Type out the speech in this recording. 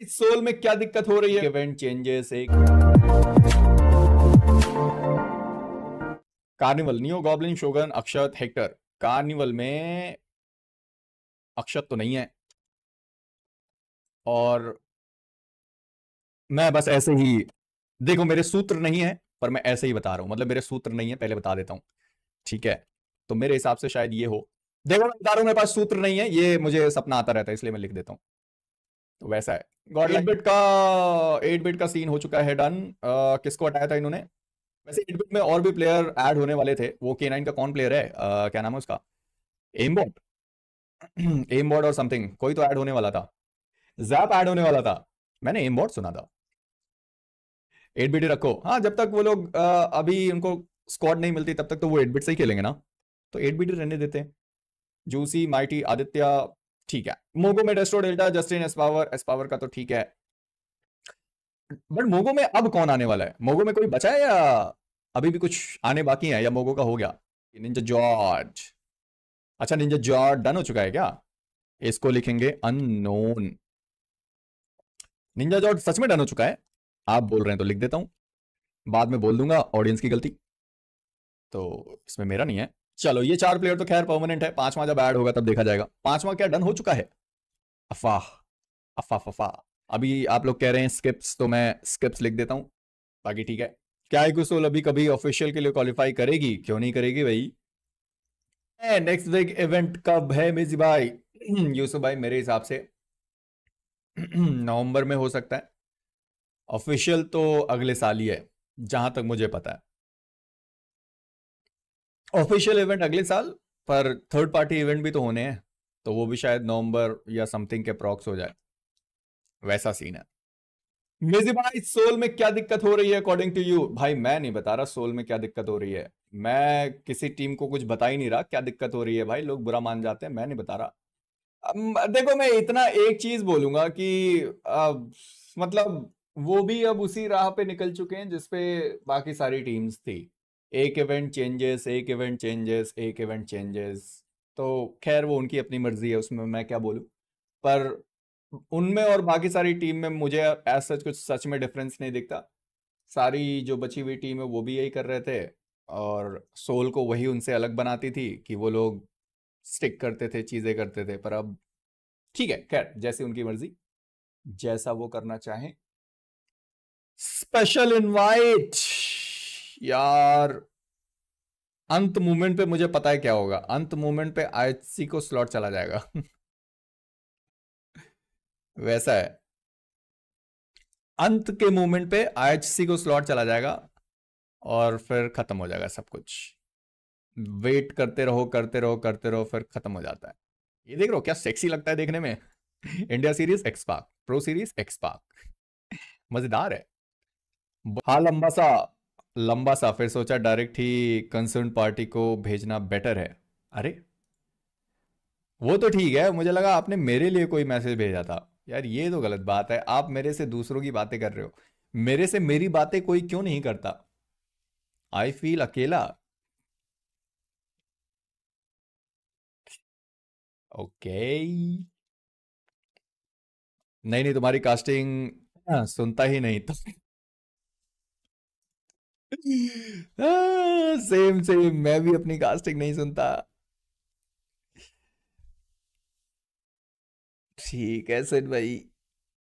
इस सोल में क्या दिक्कत हो रही है? इवेंट चेंजेस एक। Carnival neo goblin shogun Akshat Hector carnival में अक्षत तो नहीं है। और मैं बस ऐसे ही, देखो मेरे सूत्र नहीं है, पर मैं ऐसे ही बता रहा हूँ। मतलब मेरे सूत्र नहीं है, पहले बता देता हूँ। ठीक है? तो मेरे हिसाब से शायद ये हो। देखो, मैं बता रहा हूँ मेरे पास सूत्र नहीं है, ये मुझे सपना आता रहता है, इसलिए मैं लिख देता हूँ। तो वैसा है। गॉड एट बिट का एट बिट का सीन हो चुका है डन किसको हटाया था इन्होंने? वैसे एट बिट में और भी प्लेयर ऐड होने वाले थे। वो के नाइन का कौन प्लेयर है? uh, क्या नाम है उसका? एमबॉट एमबॉट और समथिंग कोई तो ऐड होने वाला था। जैप ऐड होने वाला था। मैंने एमबॉट सुना था। एट बिट रखो। हाँ जब तक वो लोग अभी उनको स्क्वाड नहीं मिलती तब तक तो वो एट बिट से ही खेलेंगे ना। तो एट बिट रहने देते हैं। जूसी माइटी आदित्य ठीक है। मोगो में डेस्ट्रो डेल्टा, जस्टिन एसपावर एसपावर का तो ठीक है। बट मोगो में अब कौन आने वाला है? मोगो में कोई बचा है या अभी भी कुछ आने बाकी है या मोगो का हो गया? Ninja George. अच्छा निंजा जॉर्ज डन हो चुका है क्या? इसको लिखेंगे अननोन। निंजा जॉर्ज सच में डन हो चुका है? आप बोल रहे हैं तो लिख देता हूँ। बाद में बोल दूँगा, ऑडियंस की गलती। तो इसमें मेरा नहीं है। चलो, ये चार प्लेयर तो खैर परमानेंट है। पांचवा जब ऐड होगा, तब देखा जाएगा। पांचवा क्या डन हो चुका है? अफवाह अफा फफा अभी आप लोग कह रहे हैं स्किप्स तो मैं स्किप्स लिख देता हूँ। बाकी ठीक है। क्या गुसोल अभी कभी ऑफिशियल के लिए क्वालिफाई करेगी? क्यों नहीं करेगी भाई? नेक्स्ट बिग इवेंट कब है मेजी भाई? यूसुफ भाई, मेरे हिसाब से नवंबर में हो सकता है। ऑफिशियल तो अगले साल ही है, जहाँ तक मुझे पता है। ऑफिशियल इवेंट अगले साल पर थर्ड पार्टी इवेंट भी तो होने हैं तो वो भी शायद नवंबर या समथिंग के प्रॉक्स हो जाए। वैसा सीन है। भाई सोल में क्या दिक्कत हो रही है अकॉर्डिंग टू यू भाई मैं नहीं बता रहा सोल में क्या दिक्कत हो रही है। मैं किसी टीम को कुछ बता ही नहीं रहा क्या दिक्कत हो रही है भाई लोग बुरा मान जाते हैं मैं नहीं बता रहा। देखो मैं इतना एक चीज़ बोलूँगा कि आ, मतलब वो भी अब उसी राह पे निकल चुके हैं जिसपे बाकी सारी टीम्स थी। एक इवेंट चेंजेस एक इवेंट चेंजेस एक इवेंट चेंजेस तो खैर, वो उनकी अपनी मर्ज़ी है, उसमें मैं क्या बोलूँ? पर उनमें और बाकी सारी टीम में मुझे एज सच कुछ सच में डिफरेंस नहीं दिखता। सारी जो बची हुई टीम है, वो भी यही कर रहे थे और सोल को वही उनसे अलग बनाती थी कि वो लोग स्टिक करते थे, चीज़ें करते थे। पर अब ठीक है, खैर, जैसी उनकी मर्ज़ी, जैसा वो करना चाहें। स्पेशल इनवाइट यार, अंत मूवमेंट पे मुझे पता है क्या होगा। अंत मूवमेंट पे आईएचसी को स्लॉट चला जाएगा। वैसा है। अंत के मूवमेंट पे आईएचसी को स्लॉट चला जाएगा और फिर खत्म हो जाएगा सब कुछ। वेट करते रहो करते रहो करते रहो, फिर खत्म हो जाता है। ये देख रहे क्या सेक्सी लगता है देखने में। India series X Pak pro series X Pak मज़ेदार है। हाँ लंबा सा लंबा सा फिर सोचा डायरेक्ट ही कंसर्न पार्टी को भेजना बेटर है। अरे वो तो ठीक है मुझे लगा आपने मेरे लिए कोई मैसेज भेजा था। यार ये तो गलत बात है आप मेरे से दूसरों की बातें कर रहे हो। मेरे से मेरी बातें कोई क्यों नहीं करता? आई फील अकेला। ओके नहीं नहीं तुम्हारी कास्टिंग हाँ, सुनता ही नहीं तो सेम सेम मैं भी अपनी कास्टिंग नहीं सुनता। ठीक है सर भाई।